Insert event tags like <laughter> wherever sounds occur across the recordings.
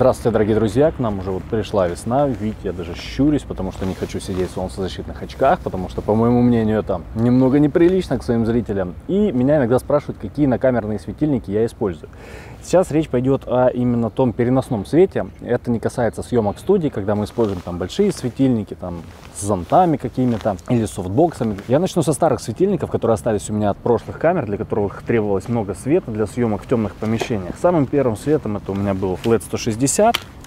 Здравствуйте, дорогие друзья! К нам уже вот пришла весна. Видите, я даже щурюсь, потому что не хочу сидеть в солнцезащитных очках, потому что, по моему мнению, это немного неприлично к своим зрителям. И меня иногда спрашивают, какие накамерные светильники я использую. Сейчас речь пойдет о именно том переносном свете. Это не касается съемок студии, когда мы используем там большие светильники, там с зонтами какими-то или софтбоксами. Я начну со старых светильников, которые остались у меня от прошлых камер, для которых требовалось много света для съемок в темных помещениях. Самым первым светом это у меня был LED 160.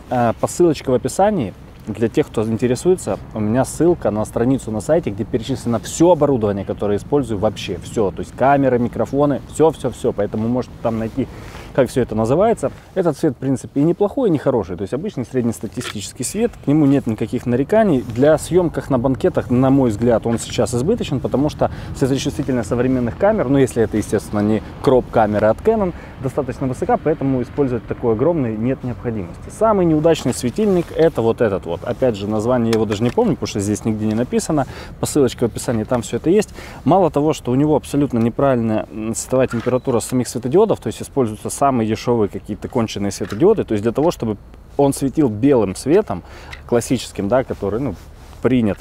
Э, по ссылочке в описании. Для тех, кто интересуется, у меня ссылка на страницу на сайте, где перечислено все оборудование, которое использую вообще, все, то есть камеры, микрофоны, все-все-все, поэтому можете там найти как все это называется. Этот цвет, в принципе, и неплохой, и не хороший. То есть обычный среднестатистический свет, к нему нет никаких нареканий. Для съемках на банкетах, на мой взгляд, он сейчас избыточен, потому что светочувствительность современных камер, ну, если это, естественно, не кроп-камеры от Canon, достаточно высока, поэтому использовать такой огромный нет необходимости. Самый неудачный светильник это вот этот вот. Опять же, название его даже не помню, потому что здесь нигде не написано. По ссылочке в описании там все это есть. Мало того, что у него абсолютно неправильная цветовая температура самих светодиодов, то есть используются самые дешевые какие-то конченые светодиоды. То есть для того, чтобы он светил белым светом, классическим, да, который ну, принят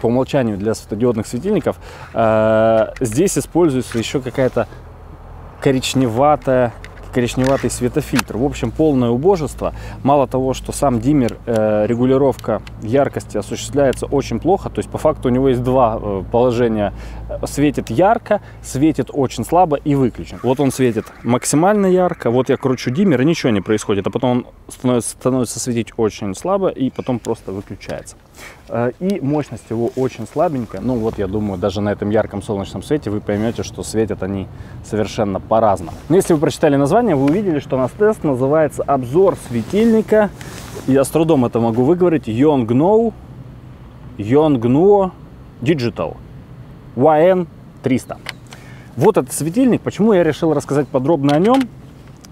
по умолчанию для светодиодных светильников, э, здесь используется еще какая-то коричневатая коричневатый светофильтр. В общем, полное убожество. Мало того, что сам диммер, э, регулировка яркости осуществляется очень плохо, то есть по факту у него есть два э, положения. Светит ярко, светит очень слабо и выключен. Вот он светит максимально ярко, вот я кручу диммер и ничего не происходит, а потом он становится, становится светить очень слабо и потом просто выключается. Э, и мощность его очень слабенькая. Ну вот, я думаю, даже на этом ярком солнечном свете вы поймете, что светят они совершенно по-разному. Но если вы прочитали название, вы увидели, что у нас тест называется «Обзор светильника». Я с трудом это могу выговорить. Yongnuo, Yongnuo Digital YN300. Вот этот светильник. Почему я решил рассказать подробно о нем?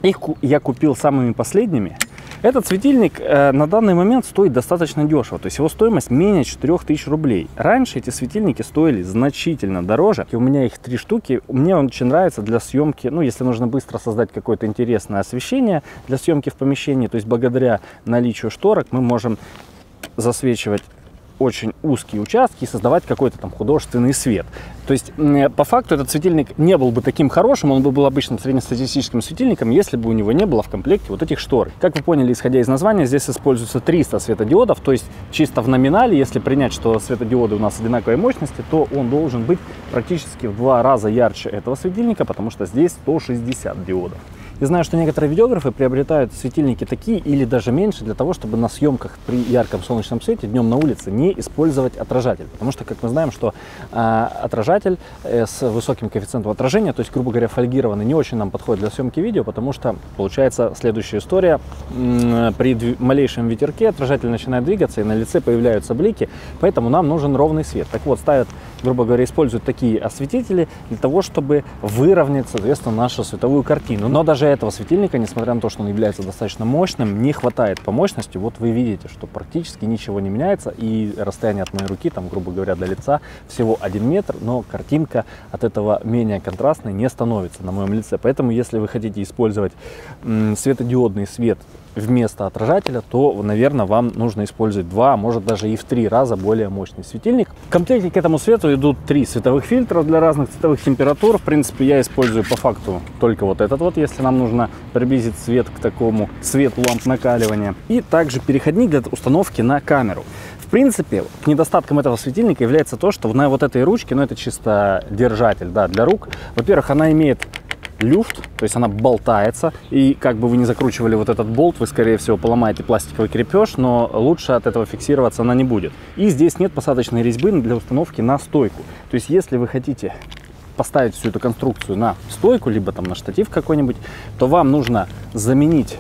Их я купил самыми последними. Этот светильник э, на данный момент стоит достаточно дешево, то есть его стоимость менее 4000 рублей. Раньше эти светильники стоили значительно дороже. И у меня их три штуки. Мне он очень нравится для съемки, ну, если нужно быстро создать какое-то интересное освещение для съемки в помещении, то есть благодаря наличию шторок мы можем засвечивать очень узкие участки и создавать какой-то там художественный свет. То есть, по факту, этот светильник не был бы таким хорошим, он бы был обычным среднестатистическим светильником, если бы у него не было в комплекте вот этих штор. Как вы поняли, исходя из названия, здесь используется 300 светодиодов, то есть чисто в номинале, если принять, что светодиоды у нас одинаковой мощности, то он должен быть практически в два раза ярче этого светильника, потому что здесь 160 диодов. И знаю, что некоторые видеографы приобретают светильники такие или даже меньше для того, чтобы на съемках при ярком солнечном свете днем на улице не использовать отражатель. Потому что, как мы знаем, что э, отражатель с высоким коэффициентом отражения, то есть, грубо говоря, фольгированный, не очень нам подходит для съемки видео, потому что получается следующая история. При малейшем ветерке отражатель начинает двигаться, и на лице появляются блики, поэтому нам нужен ровный свет. Так вот, ставят, грубо говоря, используют такие осветители для того, чтобы выровнять, соответственно, нашу световую картину. Но даже этого светильника, несмотря на то, что он является достаточно мощным, не хватает по мощности. Вот вы видите, что практически ничего не меняется, и расстояние от моей руки, там, грубо говоря, до лица всего 1 метр, но картинка от этого менее контрастной не становится на моем лице. Поэтому, если вы хотите использовать светодиодный свет вместо отражателя, то, наверное, вам нужно использовать два, а может даже и в три раза более мощный светильник. В комплекте к этому свету идут три световых фильтра для разных цветовых температур. В принципе, я использую по факту только вот этот вот, если нам нужно приблизить свет к такому цвету ламп накаливания. И также переходник для установки на камеру. В принципе, к недостаткам этого светильника является то, что на вот этой ручке, ну это чисто держатель да, для рук, во-первых, она имеет люфт, то есть она болтается, и как бы вы не закручивали вот этот болт, вы, скорее всего, поломаете пластиковый крепеж, но лучше от этого фиксироваться она не будет. И здесь нет посадочной резьбы для установки на стойку. То есть если вы хотите поставить всю эту конструкцию на стойку, либо там на штатив какой-нибудь, то вам нужно заменить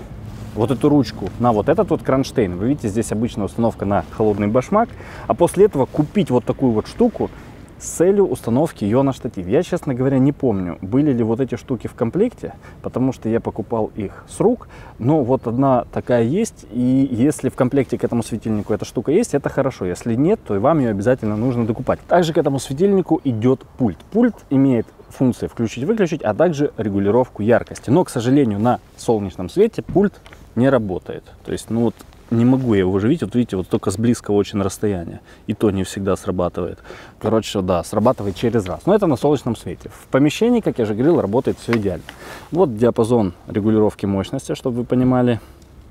вот эту ручку на вот этот вот кронштейн. Вы видите, здесь обычная установка на холодный башмак. А после этого купить вот такую вот штуку с целью установки ее на штатив. Я, честно говоря, не помню, были ли вот эти штуки в комплекте, потому что я покупал их с рук, но вот одна такая есть, и если в комплекте к этому светильнику эта штука есть, это хорошо, если нет, то вам ее обязательно нужно докупать. Также к этому светильнику идет пульт. Пульт имеет функции включить-выключить, а также регулировку яркости. Но, к сожалению, на солнечном свете пульт не работает. То есть, ну вот не могу я его уже видеть. Вот видите, вот только с близкого очень расстояния. И то не всегда срабатывает. Короче, да, срабатывает через раз. Но это на солнечном свете. В помещении, как я же говорил, работает все идеально. Вот диапазон регулировки мощности, чтобы вы понимали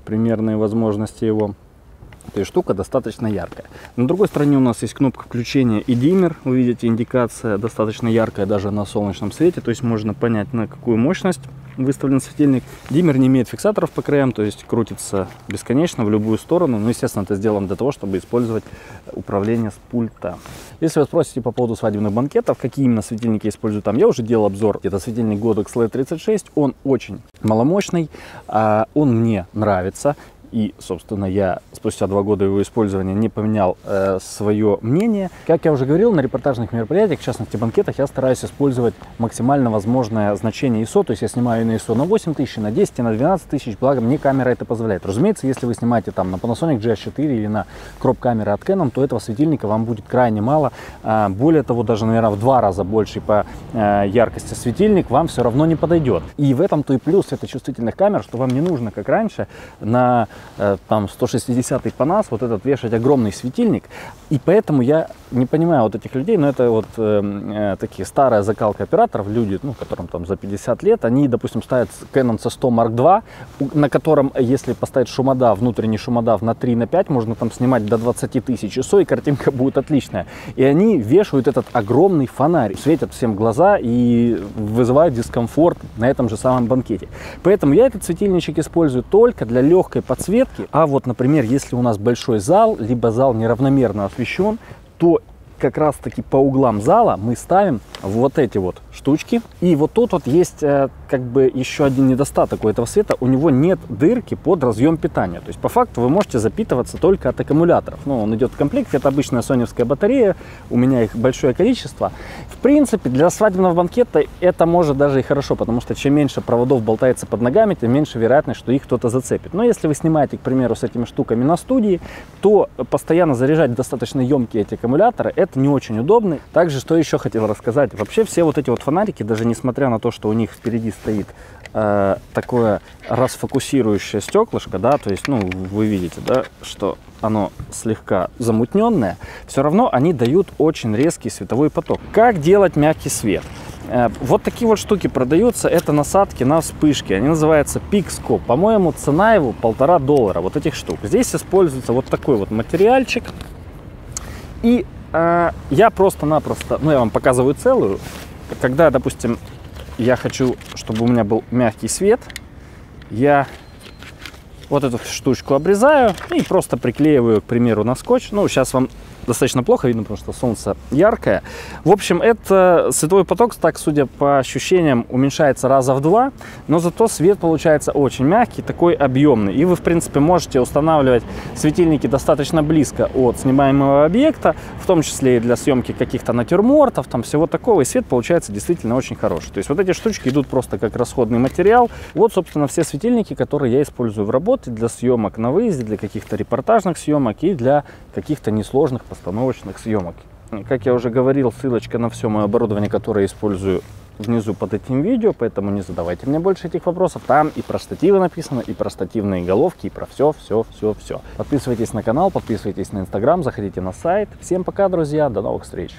примерные возможности его. То есть штука достаточно яркая. На другой стороне у нас есть кнопка включения и диммер. Вы видите, индикация достаточно яркая даже на солнечном свете. То есть можно понять, на какую мощность выставлен светильник. Диммер не имеет фиксаторов по краям, то есть крутится бесконечно в любую сторону. Ну, естественно, это сделано для того, чтобы использовать управление с пульта. Если вы спросите по поводу свадебных банкетов, какие именно светильники я использую там, я уже делал обзор. Это светильник Godox LED36, он очень маломощный, а он мне нравится. И, собственно, я спустя два года его использования не поменял э, свое мнение. Как я уже говорил, на репортажных мероприятиях, в частности банкетах, я стараюсь использовать максимально возможное значение ISO. То есть я снимаю на ISO на 8000, на 10, на 12 тысяч, благо мне камера это позволяет. Разумеется, если вы снимаете там на Panasonic GH4 или на кроп камеры от Canon, то этого светильника вам будет крайне мало. А, более того, даже, наверное, в два раза больше по э, яркости светильник вам все равно не подойдет. И в этом-то и плюс это чувствительных камер, что вам не нужно, как раньше, на там 160 по нас, вот этот вешать огромный светильник. И поэтому я не понимаю вот этих людей, но это вот э, э, такие старая закалка операторов, люди, ну, которым там за 50 лет, они, допустим, ставят Canon C100 Mark II, на котором, если поставить шумодав, внутренний шумодав на 3 на 5, можно там снимать до 20 тысяч ISO, и картинка <laughs> будет отличная. И они вешают этот огромный фонарь, светят всем глаза и вызывают дискомфорт на этом же самом банкете. Поэтому я этот светильничек использую только для легкой подсветки. А вот, например, если у нас большой зал, либо зал неравномерно освещен, то как раз таки по углам зала мы ставим вот эти вот штучки. И вот тут вот есть э, как бы еще один недостаток у этого света. У него нет дырки под разъем питания. То есть по факту вы можете запитываться только от аккумуляторов. Ну, он идет в комплекте, это обычная соневская батарея. У меня их большое количество. В принципе, для свадебного банкета это может даже и хорошо, потому что чем меньше проводов болтается под ногами, тем меньше вероятность, что их кто-то зацепит. Но если вы снимаете, к примеру, с этими штуками на студии, то постоянно заряжать достаточно емкие эти аккумуляторы, это не очень удобно. Также, что еще хотел рассказать. Вообще все вот эти вот фонарики, даже несмотря на то, что у них впереди стоит э, такое расфокусирующее стеклышко, да, то есть, ну, вы видите, да, что оно слегка замутненное, все равно они дают очень резкий световой поток. Как делать мягкий свет? Э, вот такие вот штуки продаются, это насадки на вспышки, они называются Pixco. По-моему, цена его полтора доллара, вот этих штук. Здесь используется вот такой вот материальчик. И я просто-напросто, ну я вам показываю целую, когда, допустим, я хочу, чтобы у меня был мягкий свет, я вот эту штучку обрезаю и просто приклеиваю, к примеру, на скотч. Ну, сейчас вам достаточно плохо видно, потому что солнце яркое. В общем, это световой поток, так судя по ощущениям, уменьшается раза в два, но зато свет получается очень мягкий, такой объемный. И вы, в принципе, можете устанавливать светильники достаточно близко от снимаемого объекта, в том числе и для съемки каких-то натюрмортов, там всего такого, и свет получается действительно очень хороший. То есть вот эти штучки идут просто как расходный материал. Вот, собственно, все светильники, которые я использую в работе для съемок на выезде, для каких-то репортажных съемок и для каких-то несложных постановочных съемок. Как я уже говорил, ссылочка на все мое оборудование, которое использую внизу под этим видео, поэтому не задавайте мне больше этих вопросов. Там и про штативы написано, и про штативные головки, и про все, все, все, все. Подписывайтесь на канал, подписывайтесь на инстаграм, заходите на сайт. Всем пока, друзья, до новых встреч.